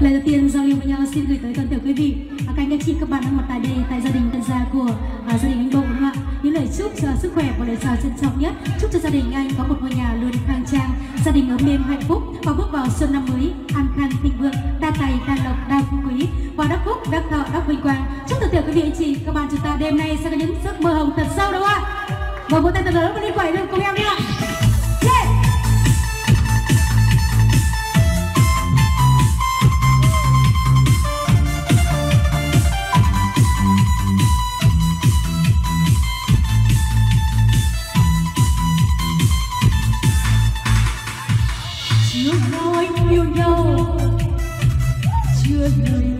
lời đầu tiên giao lưu với nhau xin gửi tới toàn thể quý vị. À, các anh các chị các bạn đang mặt tại đây tại gia đình tân gia của à, gia đình anh Bộ đúng không ạ? Những lời chúc cho sức khỏe và lời chào trân trọng nhất. Chúc cho gia đình anh có một ngôi nhà luôn khang trang gia đình ấm êm hạnh phúc và bước vào xuân năm mới an khang thịnh vượng đa tài đa lộc đa phú quý. Và đắc phúc đắc thọ đắc vinh quang. Chúc toàn thể quý vị anh chị các bạn chúng ta đêm nay sẽ có những giấc mơ hồng thật sâu đúng không ạ? Và một tay thật lớn và đi quẩy luôn cùng em đi ạ. chưa nói yêu nhau chưa lời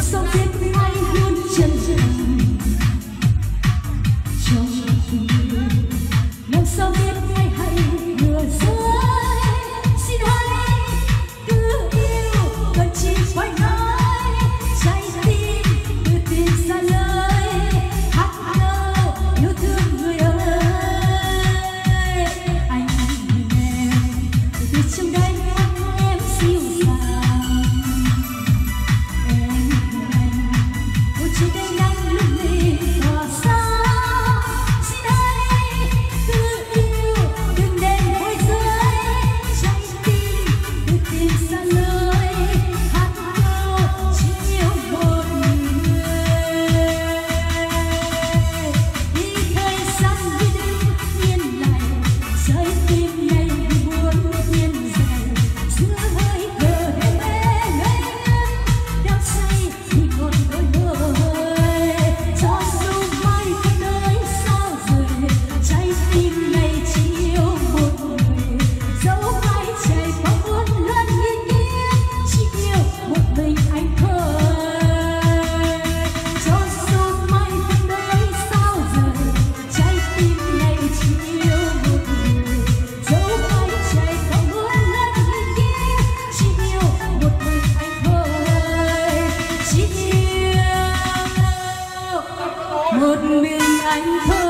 something love. Anh